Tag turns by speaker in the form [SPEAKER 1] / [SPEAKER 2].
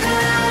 [SPEAKER 1] the.